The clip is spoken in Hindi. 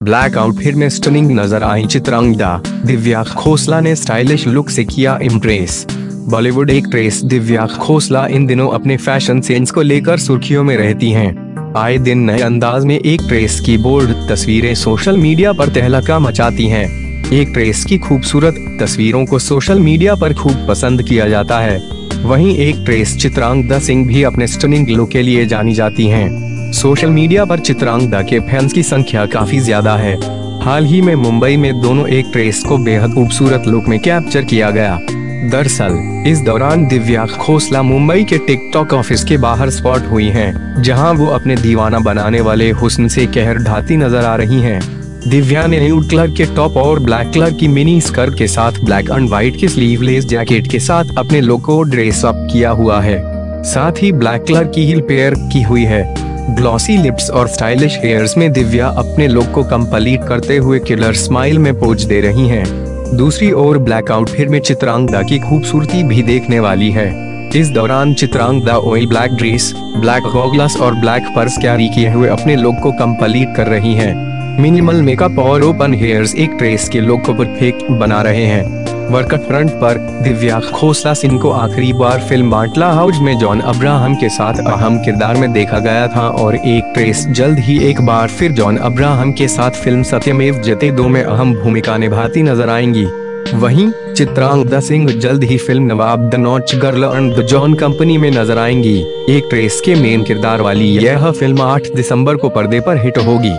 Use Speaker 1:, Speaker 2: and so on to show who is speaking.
Speaker 1: ब्लैक आउटफिट में स्टनिंग नज़र आई चित्रांगदा दिव्या खोसला ने स्टाइलिश लुक से किया impress Bollywood actress Divya Khosla इन दिनों अपने फ़ैशन सेंस को लेकर सुर्खियों में रहती हैं। आए दिन नए अंदाज में एक ट्रेस की बोल्ड तस्वीरें सोशल मीडिया पर तहलका मचाती हैं। एक ट्रेस की खूबसूरत तस्वीरों को सोशल मीडिया पर खूब पसंद किया जाता है वहीं एक ट्रेस चित्रांगदा सिंह भी अपने स्टनिंग लुक के लिए जानी जाती हैं। सोशल मीडिया पर चित्रांगदा के फैंस की संख्या काफ़ी ज़्यादा है। हाल ही में मुंबई में दोनों एक ट्रेस को बेहद खूबसूरत लुक में कैप्चर किया गया। दरअसल इस दौरान दिव्या खोसला मुंबई के टिकटॉक ऑफ़िस के बाहर स्पॉट हुई हैं, जहाँ वो अपने दीवाना बनाने वाले हुस्न से कहर ढाती नज़र आ रही हैं। दिव्या ने न्यूड कलर के टॉप और ब्लैक कलर की मिनी स्कर्ट के साथ ब्लैक एंड व्हाइट के स्लीवलेस जैकेट के साथ अपने लुक को ड्रेस अप किया हुआ है। साथ ही ब्लैक कलर की हील पेयर की हुई है। ग्लॉसी लिप्स और स्टाइलिश हेयर्स में दिव्या अपने लुक को कंप्लीट करते हुए किलर स्माइल में पोज दे रही हैं। दूसरी ओर ब्लैक आउटफिट में चित्रांगदा की खूबसूरती भी देखने वाली है इस दौरान Chitrangada all black dress black goggles और ब्लैक पर्स कैरी किए हुए अपने लुक को कंप्लीट कर रही हैं। मिनिमल मेकअप और ओपन हेयर्स एक ट्रेस के लुक को परफेक्ट बना रहे हैं वर्कट फ्रंट पर दिव्या खोसला सिंह को आखिरी बार फ़िल्म बाटला हाउस में जॉन अब्राहम के साथ अहम किरदार में देखा गया था और एक ट्रेस जल्द ही एक बार फिर जॉन अब्राहम के साथ फ़िल्म सत्यमेव जते दो में अहम भूमिका निभाती नज़र आएँगी। वहीं चित्रांगदा सिंह जल्द ही film Nawab the Nautch Girl and the John Company में नज़र आएँगी। एक ट्रेस के मेन किरदार वाली यह फ़िल्म 8 दिसंबर को पर्दे पर हिट होगी।